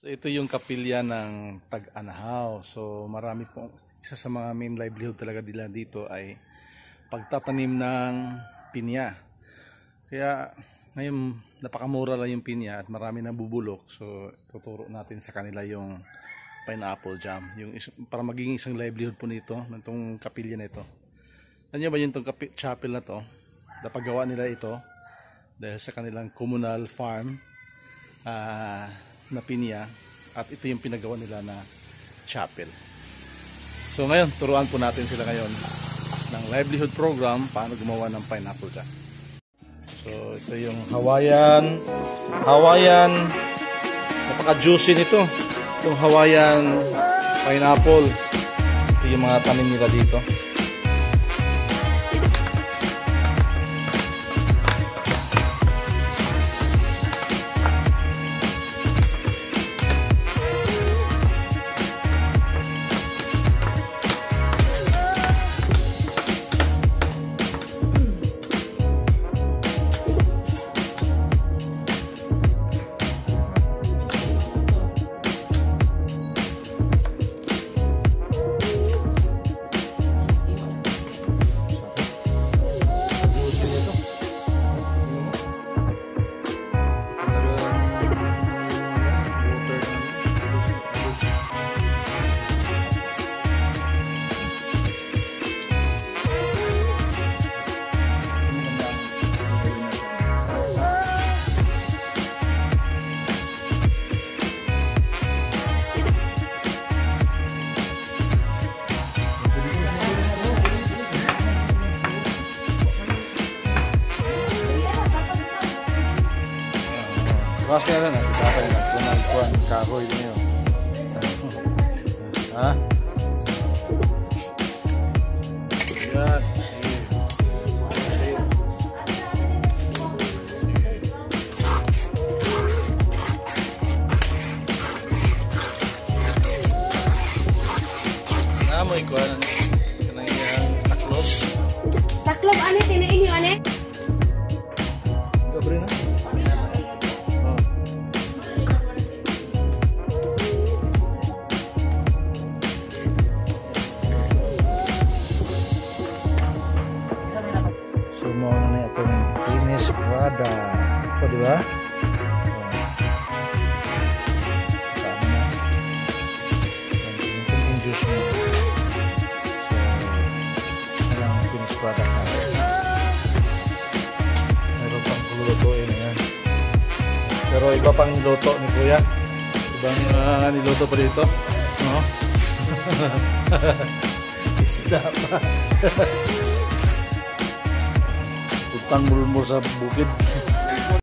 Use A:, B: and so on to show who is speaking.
A: So ito yung kapilya ng Tag-Anahaw. So marami pong isa sa mga main livelihood talaga nila dito ay pagtatanim ng pinya. Kaya ngayon napakamura lang yung pinya at marami na bubulok. So tuturo natin sa kanila yung pineapple jam. Yung para maging isang livelihood po nito, nitong kapilya na ito. Niyo ba yung tong chapel na to? Napagawa nila ito dahil sa kanilang communal farm ah, na pinya at ito yung pinagawa nila na chapel. So ngayon, turuan po natin sila ngayon ng livelihood program paano gumawa ng pineapple jam. So ito yung Hawaiian Hawaiian napaka-juicy nito. Itong Hawaiian pineapple. Ito yung mga tanim nila dito. Bukas ka na rin. Dapat na. Kunang kuhan. Kahoy din yun. Ha? Yan. Namoy ko ano kanang iyang taklos.
B: Taklog ane,
A: untung finish pada kedua yang ini ya. ya Pero iba pang niloto ni Kuya Ibang uh, niloto pa dito oh. tukang bubur sebukit bukit.